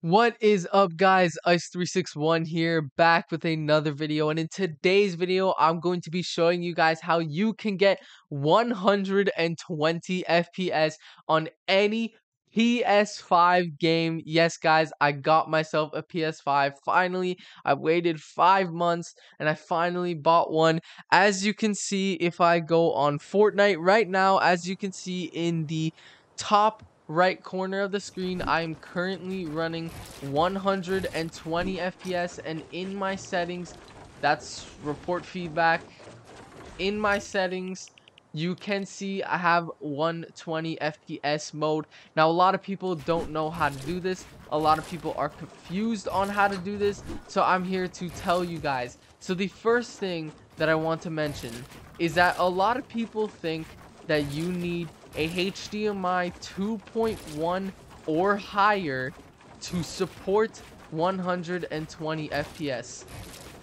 What is up guys, Ice361 here, back with another video, and in today's video, I'm going to be showing you guys how you can get 120 FPS on any PS5 game. Yes guys, I got myself a PS5, finally, I waited 5 months, and I finally bought one. As you can see, if I go on Fortnite right now, as you can see in the top right corner of the screen, I am currently running 120 FPS and in my settings, that's report feedback. In my settings, you can see I have 120 FPS mode. Now, a lot of people don't know how to do this. A lot of people are confused on how to do this. So I'm here to tell you guys. So the first thing that I want to mention is that a lot of people think that you need a HDMI 2.1 or higher to support 120 FPS.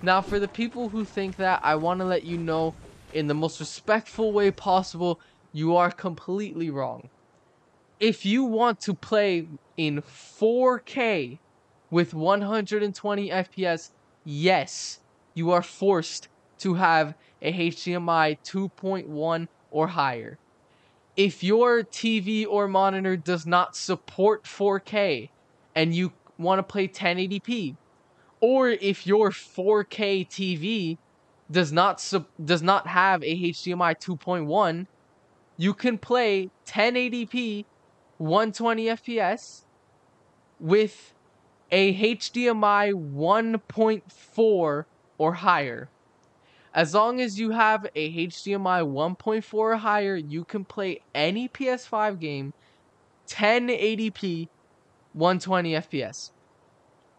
Now, for the people who think that, I want to let you know in the most respectful way possible, you are completely wrong. If you want to play in 4K with 120 FPS, yes, you are forced to have a HDMI 2.1 or higher if your TV or monitor does not support 4K and you want to play 1080p, or if your 4K TV does not does not have a HDMI 2.1, you can play 1080p 120 FPS with a HDMI 1.4 or higher. As long as you have a HDMI 1.4 or higher, you can play any PS5 game 1080p 120 FPS.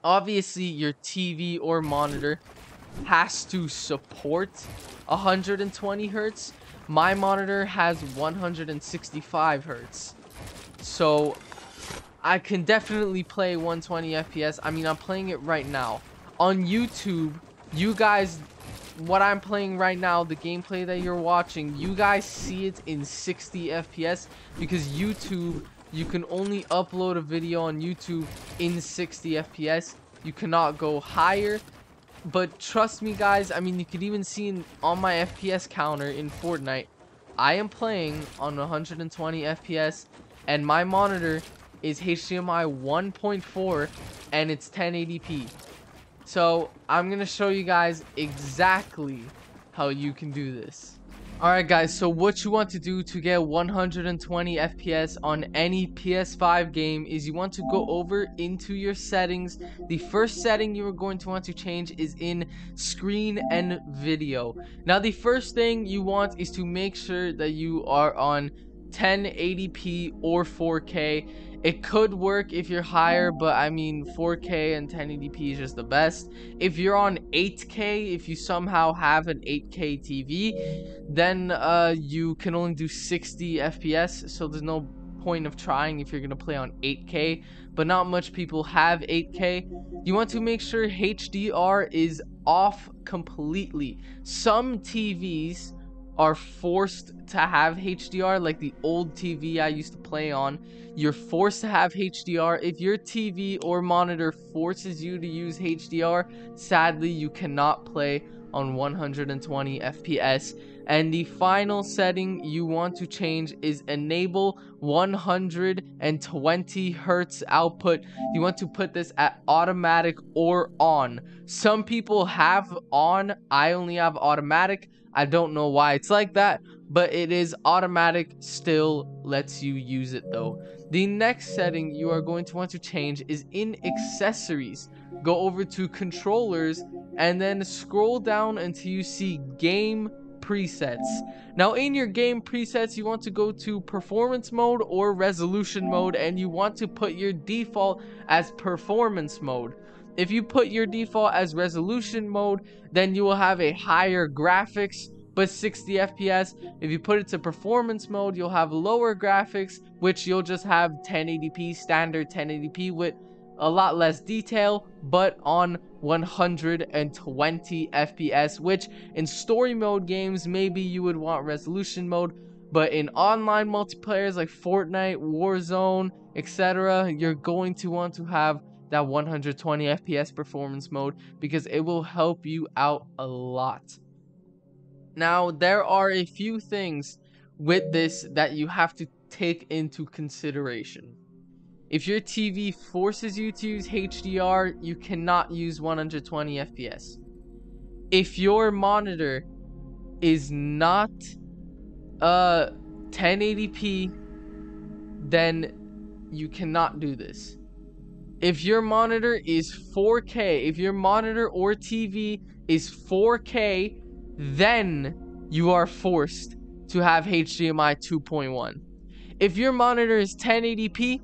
Obviously, your TV or monitor has to support 120 hertz. My monitor has 165 hertz. So I can definitely play 120 FPS. I mean, I'm playing it right now. On YouTube, you guys what I'm playing right now, the gameplay that you're watching, you guys see it in 60 FPS because YouTube, you can only upload a video on YouTube in 60 FPS. You cannot go higher. But trust me guys, I mean you could even see in, on my FPS counter in Fortnite, I am playing on 120 FPS and my monitor is HDMI 1.4 and it's 1080p. So I'm going to show you guys exactly how you can do this. Alright guys, so what you want to do to get 120 FPS on any PS5 game is you want to go over into your settings. The first setting you are going to want to change is in screen and video. Now the first thing you want is to make sure that you are on 1080p or 4K. It could work if you're higher, but I mean 4K and 1080p is just the best. If you're on 8K, if you somehow have an 8K TV, then uh, you can only do 60 FPS, so there's no point of trying if you're going to play on 8K, but not much people have 8K. You want to make sure HDR is off completely. Some TVs are forced to have HDR like the old TV I used to play on. You're forced to have HDR. If your TV or monitor forces you to use HDR, sadly you cannot play on 120 FPS. And the final setting you want to change is enable 120 hertz output. You want to put this at automatic or on. Some people have on, I only have automatic. I don't know why it's like that, but it is automatic, still lets you use it though. The next setting you are going to want to change is in accessories. Go over to controllers and then scroll down until you see game presets. Now in your game presets, you want to go to performance mode or resolution mode and you want to put your default as performance mode. If you put your default as resolution mode, then you will have a higher graphics but 60 FPS. If you put it to performance mode, you'll have lower graphics, which you'll just have 1080p, standard 1080p with a lot less detail, but on 120 FPS, which in story mode games, maybe you would want resolution mode, but in online multiplayers like Fortnite, Warzone, etc., you're going to want to have that 120 FPS performance mode because it will help you out a lot. Now, there are a few things with this that you have to take into consideration. If your TV forces you to use HDR, you cannot use 120 FPS. If your monitor is not uh 1080p, then you cannot do this. If your monitor is 4K, if your monitor or TV is 4K, then you are forced to have HDMI 2.1. If your monitor is 1080p,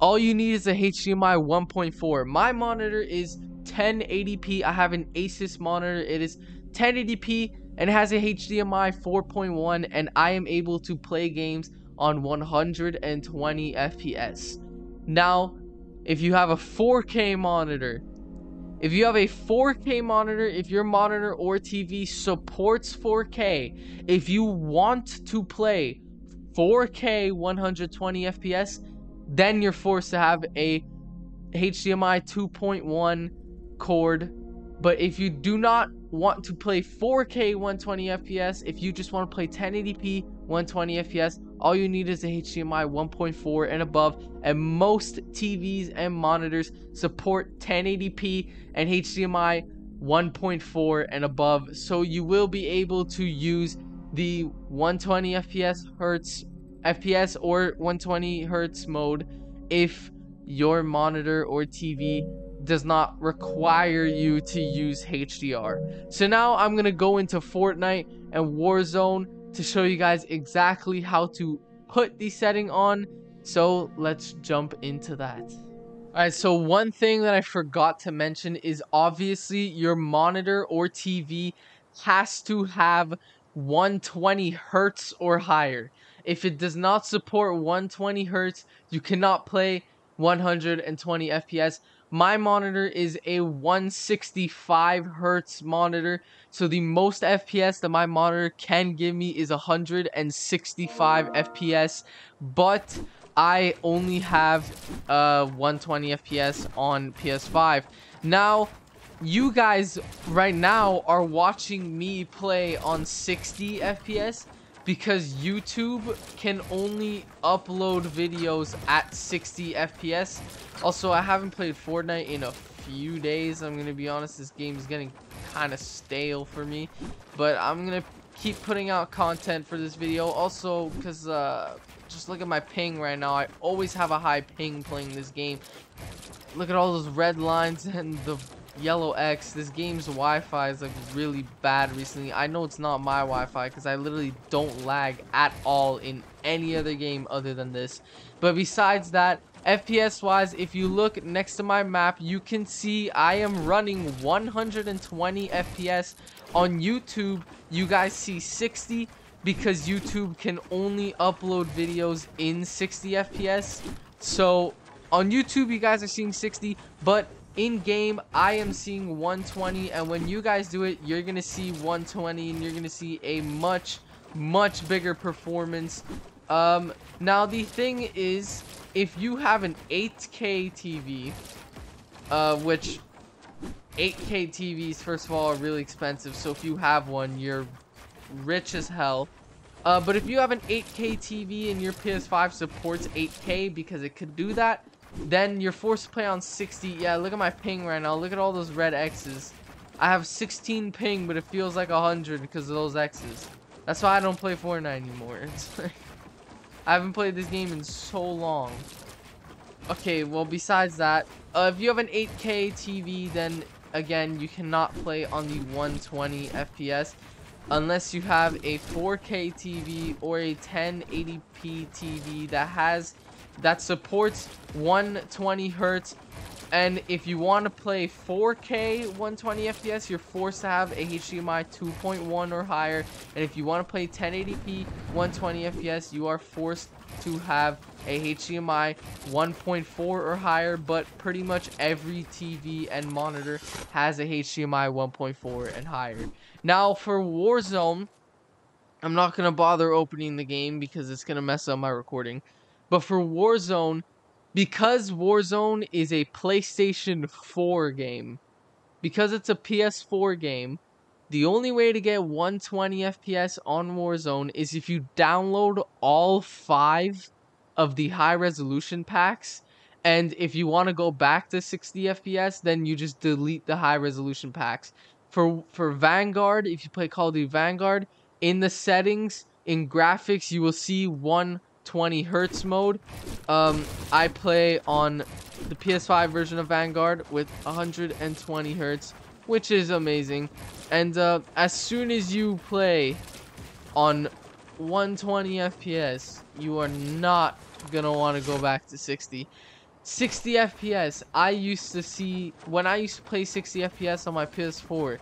all you need is a HDMI 1.4. My monitor is 1080p. I have an Asus monitor. It is 1080p and has a HDMI 4.1 and I am able to play games on 120 FPS. Now, if you have a 4K monitor, if you have a 4K monitor, if your monitor or TV supports 4K, if you want to play 4K 120 FPS, then you're forced to have a HDMI 2.1 cord. But if you do not want to play 4K 120 FPS, if you just want to play 1080p 120 FPS, all you need is a HDMI 1.4 and above. And most TVs and monitors support 1080p and HDMI 1.4 and above. So you will be able to use the 120 FPS hertz FPS or 120 hertz mode if your monitor or TV does not require you to use HDR. So now I'm to go into Fortnite and Warzone to show you guys exactly how to put the setting on. So let's jump into that. Alright, so one thing that I forgot to mention is obviously your monitor or TV has to have 120 hertz or higher. If it does not support 120 hertz, you cannot play 120 FPS. My monitor is a 165 hertz monitor, so the most FPS that my monitor can give me is 165 FPS, but I only have uh 120 FPS on PS5. Now, you guys right now are watching me play on 60 FPS because YouTube can only upload videos at 60 FPS. Also, I haven't played Fortnite in a few days. I'm going to be honest, this game is getting kind of stale for me. But I'm going to keep putting out content for this video. Also, because uh, just look at my ping right now. I always have a high ping playing this game. Look at all those red lines and the Yellow X, this game's Wi-Fi is like really bad recently. I know it's not my Wi-Fi because I literally don't lag at all in any other game other than this. But besides that, FPS wise, if you look next to my map, you can see I am running 120 FPS. On YouTube, you guys see 60 because YouTube can only upload videos in 60 FPS. So on YouTube, you guys are seeing 60, but in game i am seeing 120 and when you guys do it you're gonna see 120 and you're gonna see a much much bigger performance. Um now the thing is if you have an 8k tv uh which 8k tvs first of all are really expensive so if you have one you're rich as hell. Uh, but if you have an 8k tv and your ps5 supports 8k because it could do that then you're forced to play on 60. Yeah, look at my ping right now. Look at all those red X's. I have 16 ping, but it feels like 100 because of those X's. That's why I don't play Fortnite anymore. I haven't played this game in so long. Okay, well, besides that, uh, if you have an 8K TV, then again, you cannot play on the 120 FPS unless you have a 4K TV or a 1080p TV that has that supports 120 hertz and if you want to play 4K 120 FPS, you're forced to have a HDMI 2.1 or higher. And if you want to play 1080p 120 FPS, you are forced to have a HDMI 1.4 or higher. But pretty much every TV and monitor has a HDMI 1.4 and higher. Now for Warzone, I'm not going to bother opening the game because it's going to mess up my recording. But for Warzone, because Warzone is a PlayStation 4 game, because it's a PS4 game, the only way to get 120 FPS on Warzone is if you download all five of the high resolution packs. And if you want to go back to 60 FPS, then you just delete the high resolution packs. For for Vanguard, if you play Call of Duty Vanguard, in the settings, in graphics, you will see 120 hertz mode. Um, I play on the PS5 version of Vanguard with 120 hertz, which is amazing. And uh, as soon as you play on 120 FPS, you are not gonna want to go back to 60. 60 FPS, I used to see, when I used to play 60 FPS on my PS4,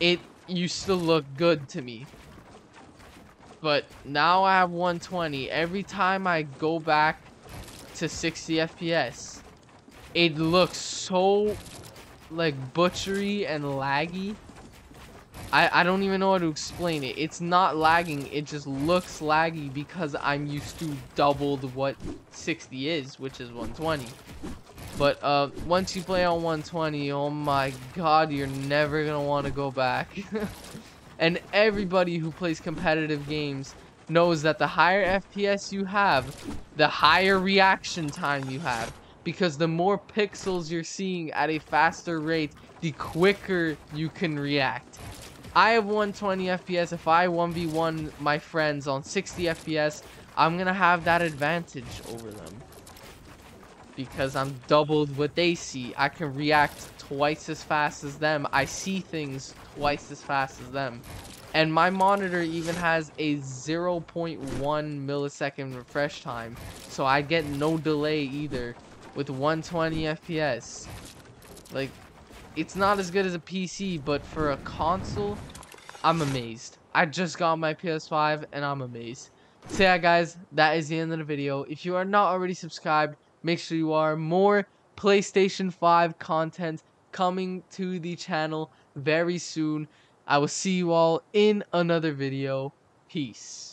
it used to look good to me. But now I have 120. Every time I go back to 60 FPS, it looks so like butchery and laggy I, I don't even know how to explain it. It's not lagging. It just looks laggy because I'm used to doubled what 60 is, which is 120. But uh, once you play on 120, oh my god, you're never going to want to go back. and everybody who plays competitive games knows that the higher FPS you have, the higher reaction time you have. Because the more pixels you're seeing at a faster rate, the quicker you can react. I have 120 FPS. If I 1v1 my friends on 60 FPS, I'm going to have that advantage over them. Because I'm doubled what they see. I can react twice as fast as them. I see things twice as fast as them. And my monitor even has a 0.1 millisecond refresh time. So I get no delay either with 120 FPS. Like, it's not as good as a PC, but for a console, I'm amazed. I just got my PS5 and I'm amazed. So yeah, guys, that is the end of the video. If you are not already subscribed, make sure you are. More PlayStation 5 content coming to the channel very soon. I will see you all in another video. Peace.